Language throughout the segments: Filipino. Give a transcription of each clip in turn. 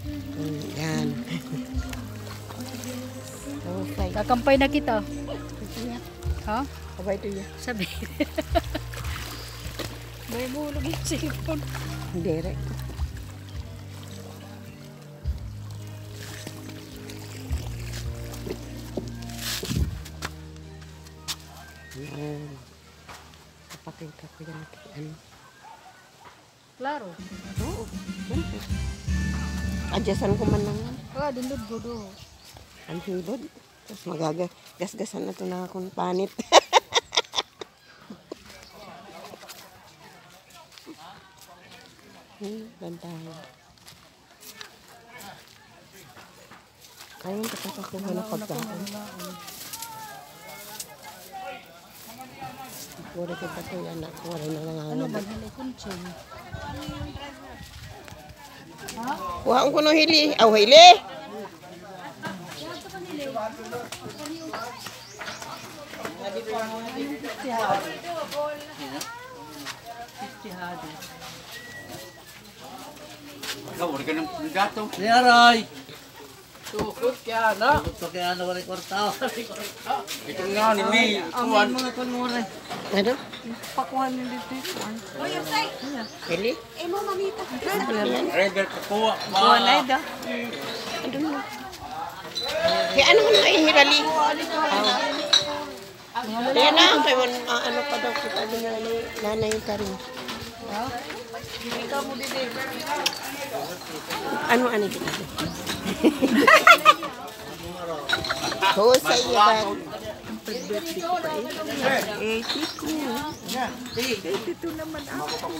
Mm, Yan. Okay. Kakampay na kita. Ha? Abay ito yan. Sabi. May mulog yung cellphone. Direk. Yan. Kapakita ko yan. Ano? Klaro. Oo. siyempre. Adyasan ko man lang. Ah, dindod ko do. Ang hilod. Tapos magaga. Gasgasan na ito na akong panit. Hmm, bantahan. Ayun, kapakakuha na pagkain. Puro ko pa ito yan. Wala na lang Ano ang ba nila kunching? Kuhaan ko no hili. Aw, hili! Ikaw, wala ka ng gato. Si Aray! Tukot kaya na. Tukot kaya na wala kwarta. Ito nga ni May. Kuwan. mga kunmura. Ano? Pakuhan nila dito. Hili? Rebel kakuha. Kuhan na ida. Ano mo? Kaya ano ko na ihirali? Kaya na, kaya ah, ano pa daw kita din na nanay ka rin. Ano ano kita? Husay ba? Eh, tiko. Dito naman ako.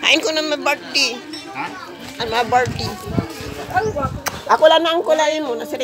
Kain ko na may birthday. Ha? Ano may birthday? Ako lang na ang kulain mo. Nasa